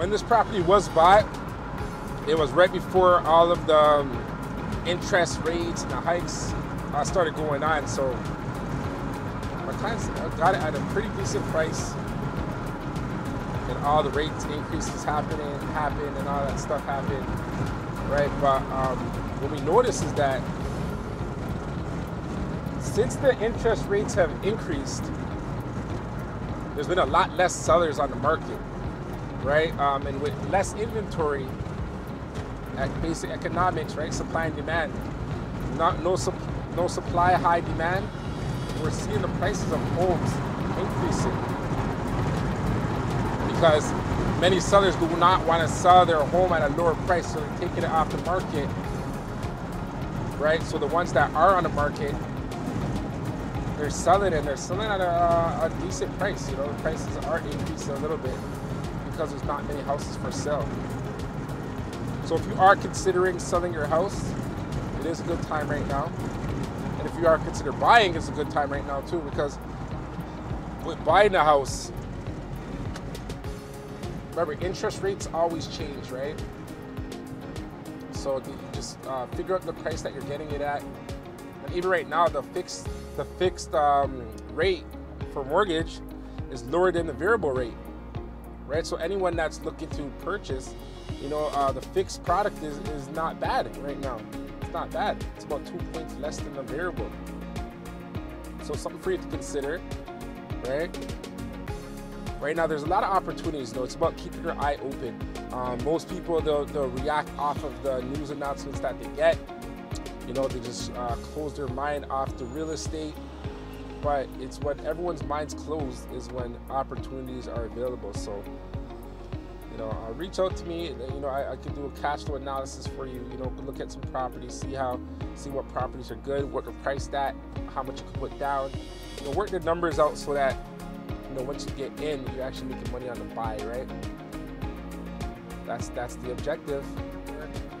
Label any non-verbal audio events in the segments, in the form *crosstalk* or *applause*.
when this property was bought, it was right before all of the um, interest rates and the hikes uh, started going on. So my clients got it at a pretty decent price. And all the rate increases happening, happened, and all that stuff happened, right? But um, what we notice is that since the interest rates have increased, there's been a lot less sellers on the market, right? Um, and with less inventory, at basic economics, right? Supply and demand. Not no no supply, high demand. We're seeing the prices of homes increasing because many sellers do not want to sell their home at a lower price, so they're taking it off the market, right? So the ones that are on the market, they're selling and they're selling at a, a decent price. You know, prices are increasing a little bit because there's not many houses for sale. So if you are considering selling your house, it is a good time right now. And if you are considering buying, it's a good time right now too because with buying a house, remember interest rates always change, right? So you just uh, figure out the price that you're getting it at. And even right now, the fixed the fixed um, rate for mortgage is lower than the variable rate, right? So anyone that's looking to purchase you know, uh, the fixed product is, is not bad right now. It's not bad. It's about two points less than the variable. So something for you to consider, right? Right now, there's a lot of opportunities though. It's about keeping your eye open. Um, most people, they'll, they'll react off of the news announcements that they get. You know, they just uh, close their mind off the real estate. But it's when everyone's mind's closed is when opportunities are available. So you know, uh, reach out to me. You know, I, I, can do a cash flow analysis for you. You know, look at some properties, see how, see what properties are good, what they're priced at, how much you can put down. You know, work the numbers out so that you know once you get in, you're actually making money on the buy, right? That's that's the objective.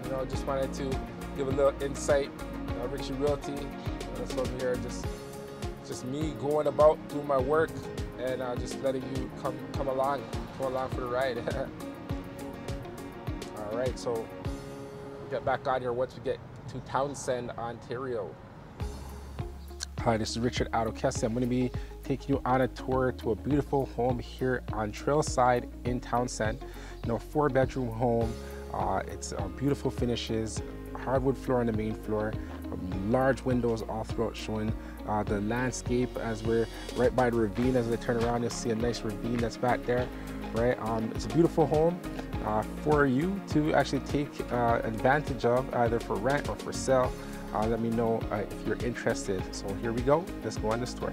You know, just wanted to give a little insight. You Richie Realty. That's I'm here. Just just me going about doing my work and uh, just letting you come come along, come along for the ride. *laughs* All right, so we'll get back on here once we get to Townsend, Ontario. Hi, this is Richard Addo-Kessie. I'm going to be taking you on a tour to a beautiful home here on Trailside in Townsend. You know, four bedroom home. Uh, it's uh, beautiful finishes, hardwood floor on the main floor, large windows all throughout showing uh, the landscape as we're right by the ravine. As I turn around, you'll see a nice ravine that's back there, right? Um, it's a beautiful home uh, for you to actually take uh, advantage of either for rent or for sale. Uh, let me know uh, if you're interested. So here we go. Let's go on this tour.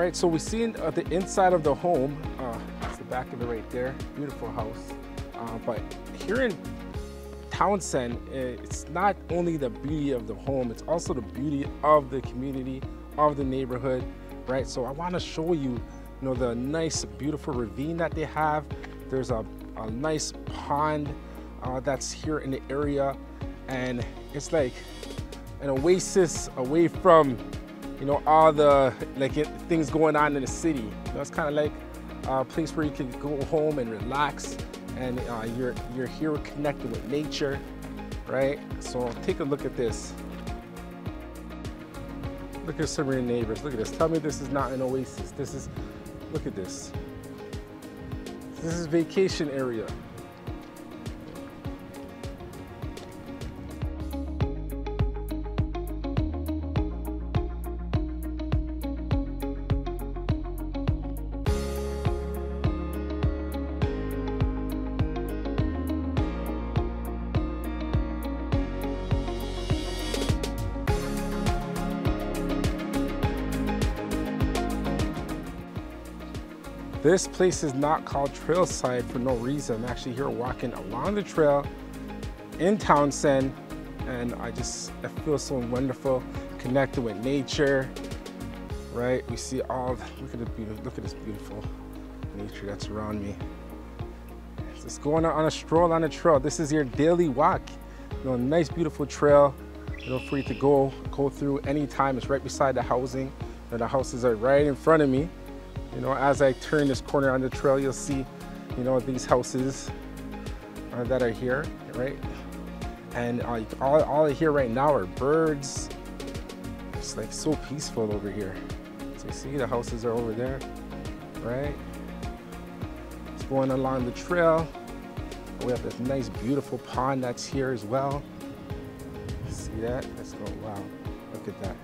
Right, so we've seen uh, the inside of the home. Uh, that's the back of it right there. Beautiful house. Uh, but here in Townsend, it's not only the beauty of the home, it's also the beauty of the community, of the neighborhood, right? So I want to show you, you know, the nice, beautiful ravine that they have. There's a, a nice pond uh, that's here in the area, and it's like an oasis away from, you know, all the like it, things going on in the city. You know, it's kind of like a place where you can go home and relax, and uh, you're you're here connected with nature, right? So take a look at this. Look at some of your neighbors. Look at this. Tell me this is not an oasis. This is, look at this. This is vacation area. This place is not called Trailside for no reason. I'm actually here walking along the trail in Townsend and I just I feel so wonderful, connected with nature, right? We see all, look at, the beautiful, look at this beautiful nature that's around me. Just going on a stroll on a trail. This is your daily walk. You know, nice beautiful trail, you you to go, go through anytime. It's right beside the housing. Know, the houses are right in front of me. You know, as I turn this corner on the trail, you'll see, you know, these houses uh, that are here, right? And uh, all, all I hear right now are birds. It's like so peaceful over here. So you see the houses are over there, right? It's going along the trail. We have this nice, beautiful pond that's here as well. See that? Let's go, wow, look at that.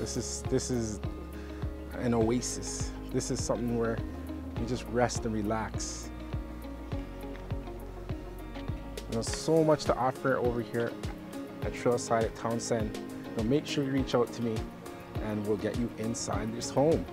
This is, this is an oasis. This is something where you just rest and relax. There's so much to offer over here at Trailside at Townsend. So make sure you reach out to me and we'll get you inside this home.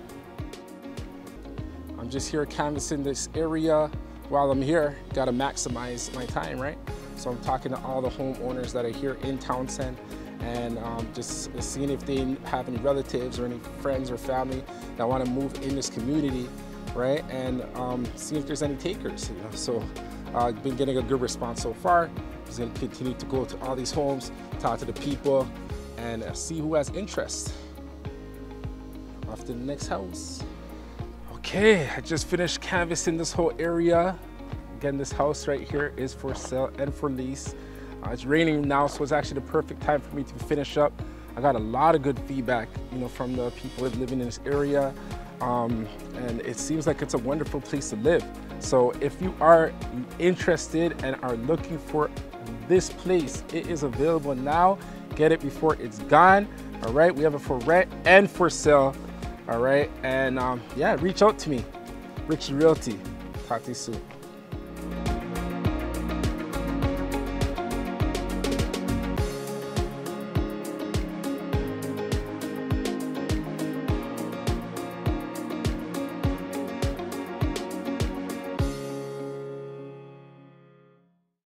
I'm just here canvassing this area. While I'm here, gotta maximize my time, right? So I'm talking to all the homeowners that are here in Townsend and um, just seeing if they have any relatives or any friends or family that want to move in this community, right? And um, see if there's any takers. You know? So uh, I've been getting a good response so far. I'm gonna continue to go to all these homes, talk to the people, and uh, see who has interest. Off to the next house. Okay, I just finished canvassing this whole area. Again, this house right here is for sale and for lease. Uh, it's raining now, so it's actually the perfect time for me to finish up. I got a lot of good feedback, you know, from the people living in this area. Um, and it seems like it's a wonderful place to live. So if you are interested and are looking for this place, it is available now. Get it before it's gone. All right, we have it for rent and for sale. All right, and um, yeah, reach out to me, Richie Realty. Talk to you soon.